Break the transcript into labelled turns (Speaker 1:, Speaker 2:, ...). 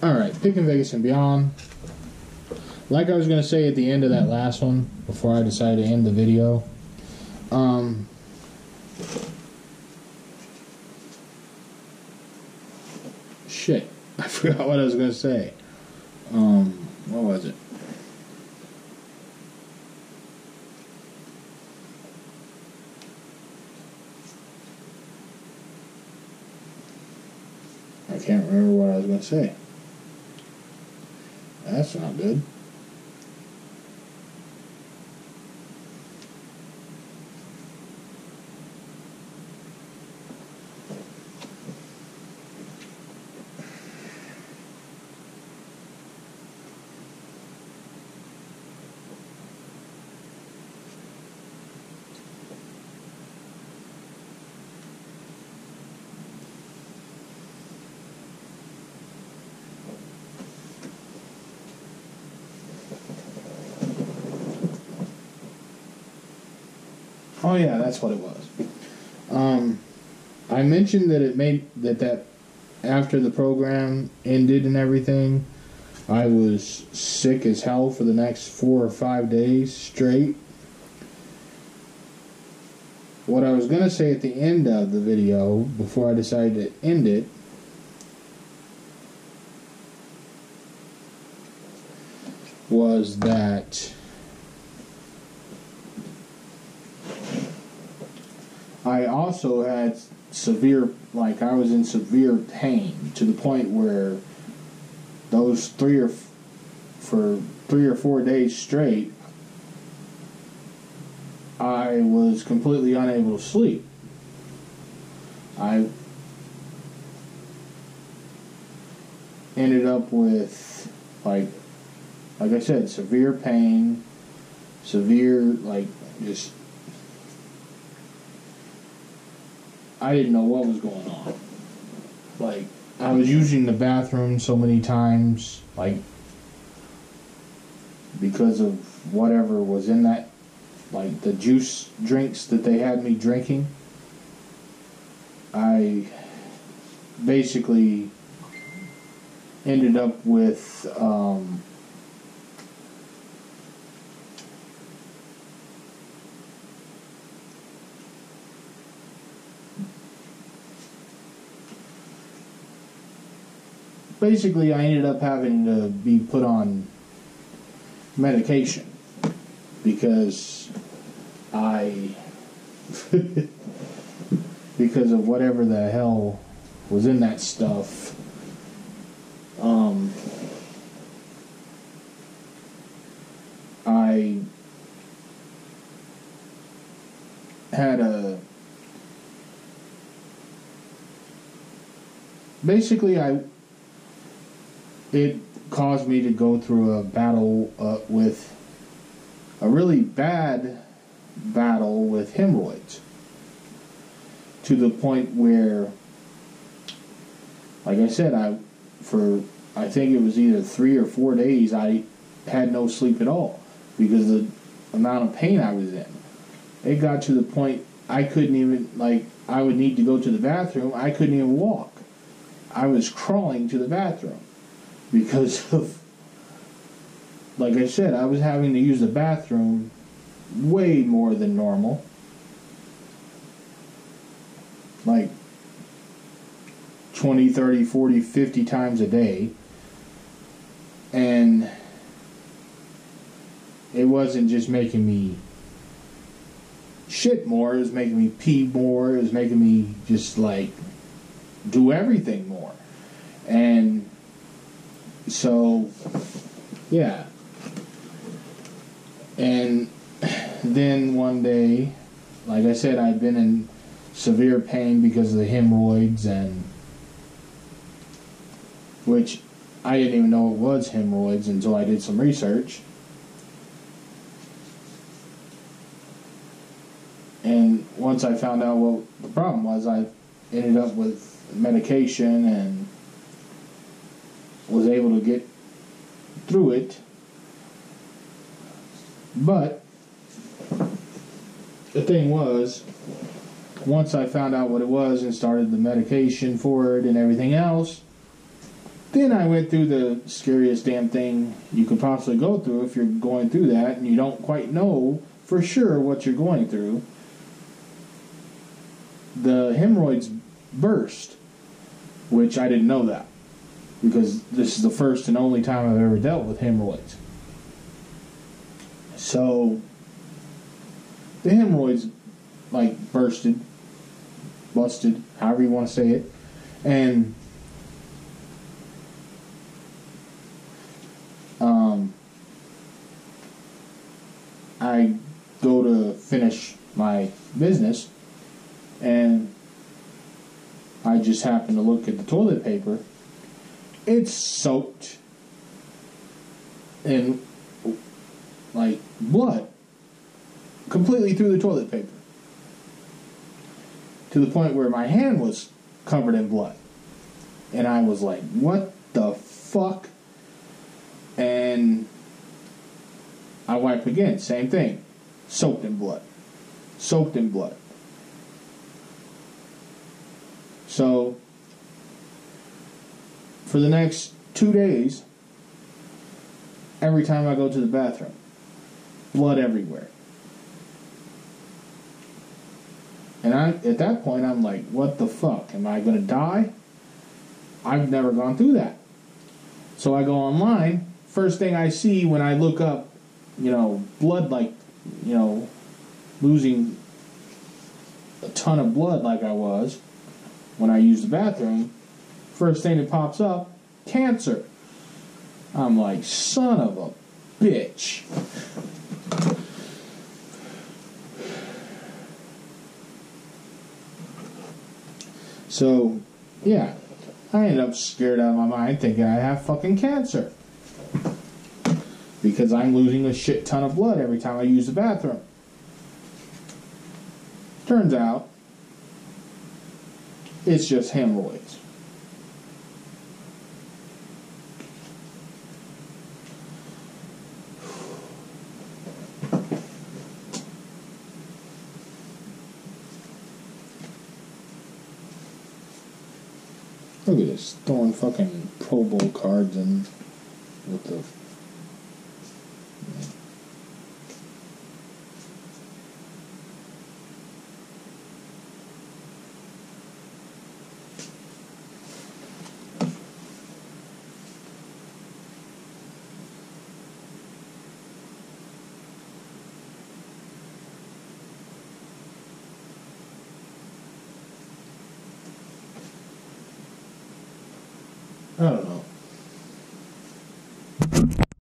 Speaker 1: Alright, picking Vegas and beyond. Like I was gonna say at the end of that last one, before I decided to end the video. Um Shit. I forgot what I was gonna say. Um what was it? I can't remember what I was to say. That's not good. Oh yeah, that's what it was. Um, I mentioned that it made that that after the program ended and everything, I was sick as hell for the next four or five days straight. What I was gonna say at the end of the video before I decided to end it was that I also had severe, like I was in severe pain to the point where those three or for three or four days straight, I was completely unable to sleep. I ended up with like like I said, severe pain, severe like just I didn't know what was going on. Like I was using the bathroom so many times, like because of whatever was in that, like the juice drinks that they had me drinking. I basically ended up with um, basically I ended up having to be put on medication because I because of whatever the hell was in that stuff. Um I had a basically I it caused me to go through a battle uh, with a really bad battle with hemorrhoids to the point where like I said I for I think it was either 3 or 4 days I had no sleep at all because of the amount of pain I was in. It got to the point I couldn't even like I would need to go to the bathroom. I couldn't even walk. I was crawling to the bathroom because of like I said, I was having to use the bathroom way more than normal. Like 20, 30, 40, 50 times a day. And it wasn't just making me shit more, it was making me pee more, it was making me just like do everything more. And so, yeah. And then one day, like I said, I'd been in severe pain because of the hemorrhoids and which I didn't even know it was hemorrhoids until I did some research. And once I found out what the problem was, I ended up with medication and was able to get through it. But the thing was, once I found out what it was and started the medication for it and everything else, Then I went through the scariest damn thing you could possibly go through if you're going through that and you don't quite know for sure what you're going through. The hemorrhoids burst, which I didn't know that because this is the first and only time I've ever dealt with hemorrhoids. So the hemorrhoids like bursted, busted, however you want to say it, and um, I go to finish my business, and I just happen to look at the toilet paper. It's soaked in like blood completely through the toilet paper to the point where my hand was covered in blood. And I was like, what the fuck? And I wipe again, same thing. Soaked in blood. Soaked in blood. So, for the next two days, every time I go to the bathroom, blood everywhere. And I, at that point, I'm like, what the fuck? Am I going to die? I've never gone through that. So I go online. First thing I see when I look up, you know, blood like, you know, losing a ton of blood like I was when I used the bathroom. First thing that pops up, cancer. I'm like, son of a bitch. So, yeah, I ended up scared out of my mind thinking I have fucking cancer. Because I'm losing a shit ton of blood every time I use the bathroom. Turns out, it's just hemorrhoids. Look at this, throwing fucking Pro Bowl cards in with the. I don't know.